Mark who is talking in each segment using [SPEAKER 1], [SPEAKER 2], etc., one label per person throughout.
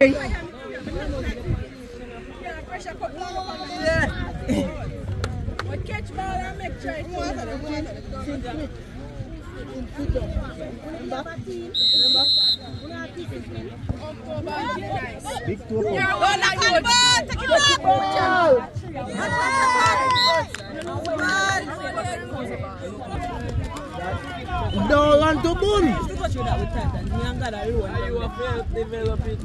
[SPEAKER 1] Catch ball and make try
[SPEAKER 2] Big two
[SPEAKER 1] You're one on the ball. Take it back.
[SPEAKER 2] Don't want to boom.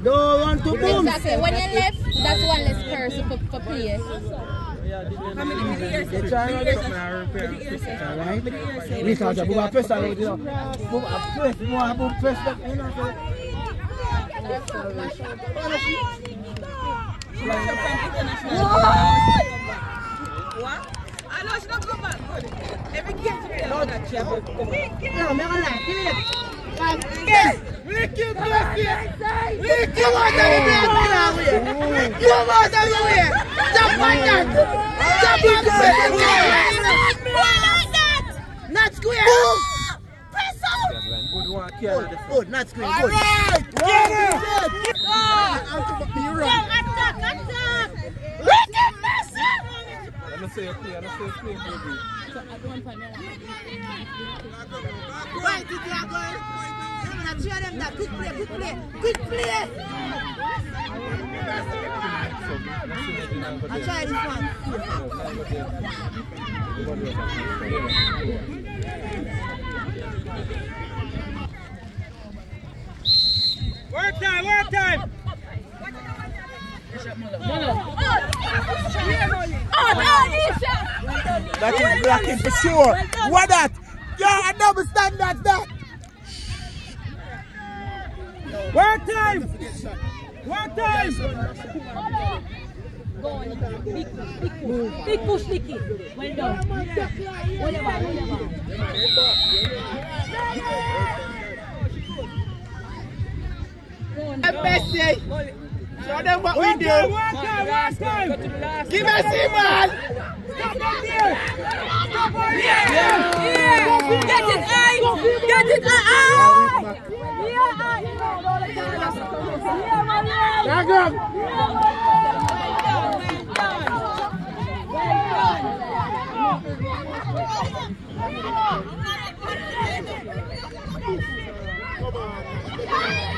[SPEAKER 2] Don't want to boom.
[SPEAKER 3] Exactly. When you left, that's one less person for, for play.
[SPEAKER 2] They try to get something and repair. Alright? We can't just move a around, you know. Move a press, move a move press back, you know. so-
[SPEAKER 1] I know she don't come back. Good. Every game to play. No, that she have to come back.
[SPEAKER 2] No, make a line, Jump on that! Not! Get!
[SPEAKER 4] Let me say a play, let me say a play
[SPEAKER 2] Right, it is going. I'm gonna cheer them that. Quick play, quick play, quick play. I try this one.
[SPEAKER 4] Work time, work time!
[SPEAKER 2] That is blocking for sure. What that? Yo, I double standard that.
[SPEAKER 4] Work time! Work time!
[SPEAKER 3] Big push, Nicky. Well done. Whatever, whatever.
[SPEAKER 2] Messi. Show them what we
[SPEAKER 4] Work
[SPEAKER 2] do.
[SPEAKER 4] time, time, work time!
[SPEAKER 2] Give us the ball.
[SPEAKER 4] Stop up there! Stop up there!
[SPEAKER 1] Get it, eye. Get it, eye.
[SPEAKER 2] Drag him.
[SPEAKER 1] I know when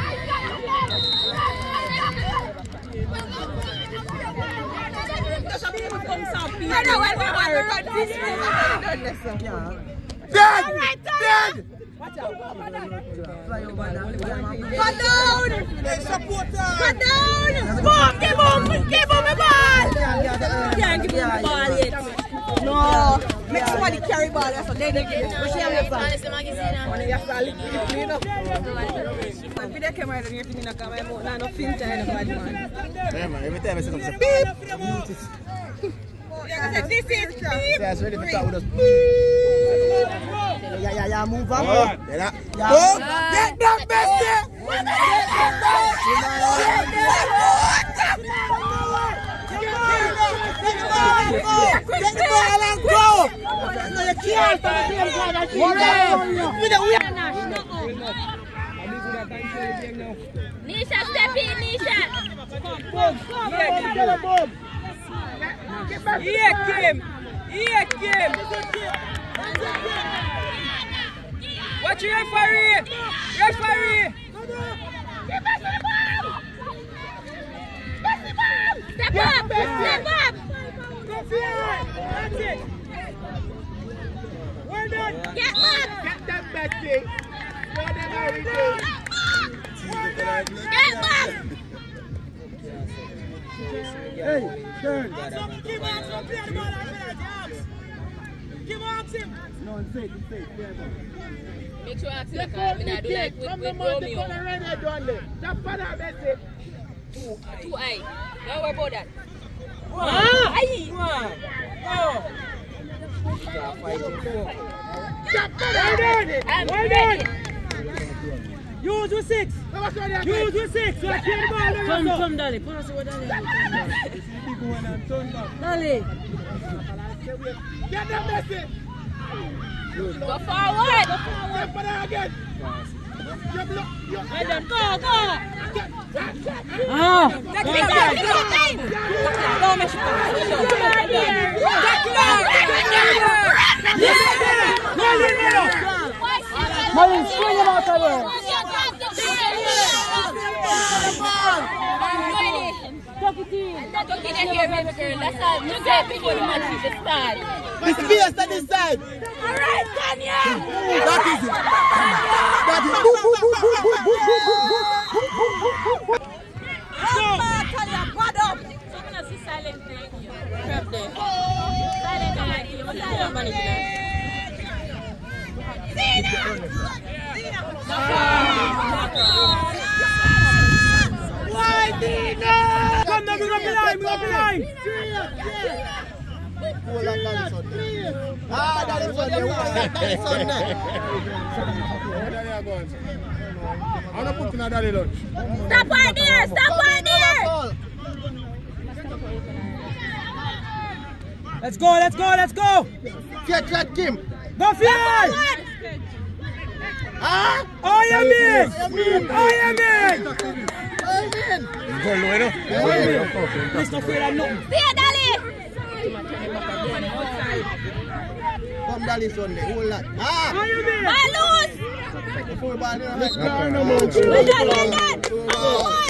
[SPEAKER 1] we want to run this way, we done this, sir.
[SPEAKER 2] Dead. Dead.
[SPEAKER 1] Go down! Go down! Boom! Give him! Give him the ball! Make somebody carry ball. That's what they do. But she have the ball. Yes, I lick it clean up. When video camera, then you have to knock on my mouth. Nah, no filter in the bad man.
[SPEAKER 2] Yeah, man. Every time I say something, say,
[SPEAKER 1] Beep! Yeah, I said, this is beep!
[SPEAKER 2] yeah, it's ready to talk with us. Yeah, yeah, yeah, move on.
[SPEAKER 4] Come on.
[SPEAKER 2] Yeah, yeah. Oh, get that Messi. Get the ball and go. No, you can't. We don't- we are-
[SPEAKER 3] Nisha, step in, Nisha.
[SPEAKER 1] Yeah, Kim! Yeah, Kim! Watch your referee! Referee!
[SPEAKER 3] Step up, step up.
[SPEAKER 4] That's it! Well done!
[SPEAKER 3] Get back,
[SPEAKER 2] Get that Messi. Whatever we do.
[SPEAKER 3] get back.
[SPEAKER 2] Hey, turn.
[SPEAKER 4] Give him some play the ball and penalty, Arms. Give Arms him!
[SPEAKER 2] No, it's fake, it's fake. Yeah, man.
[SPEAKER 3] Make sure I see the car. I mean, I do like with, with Romeo. Two eye. Don't worry about that.
[SPEAKER 1] Ah! Aye! Oh!
[SPEAKER 4] Well
[SPEAKER 3] done!
[SPEAKER 4] Use your six! Use your six! So I kill the ball!
[SPEAKER 1] Come,
[SPEAKER 4] come,
[SPEAKER 1] Dali. Pass over Dali.
[SPEAKER 4] Dali!
[SPEAKER 2] Get them, Messi!
[SPEAKER 3] Go forward!
[SPEAKER 2] Go forward! Get for that again!
[SPEAKER 1] Let them go, go! Ah!
[SPEAKER 4] That's it!
[SPEAKER 5] That's it! Don't mess it up! That's it! In.
[SPEAKER 3] Tuck in here, baby girl. That's all. You said before the match is start.
[SPEAKER 2] The space on this side.
[SPEAKER 3] All right, Tanya.
[SPEAKER 2] That is it. That is boop.
[SPEAKER 3] Come on, Tanya. Stop right there! Stop right there!
[SPEAKER 4] Let's go, let's go, let's go!
[SPEAKER 2] Get that Kim!
[SPEAKER 4] Go fly!
[SPEAKER 2] Ah!
[SPEAKER 4] I am it! I am
[SPEAKER 2] it!
[SPEAKER 6] Gol bueno.
[SPEAKER 4] Listo, fuera,
[SPEAKER 3] no. Sí, dale.
[SPEAKER 2] Come, dale, son de all that. Ah!
[SPEAKER 3] Balus!
[SPEAKER 2] Full.
[SPEAKER 6] Let's go, no more.
[SPEAKER 3] Well done, well done.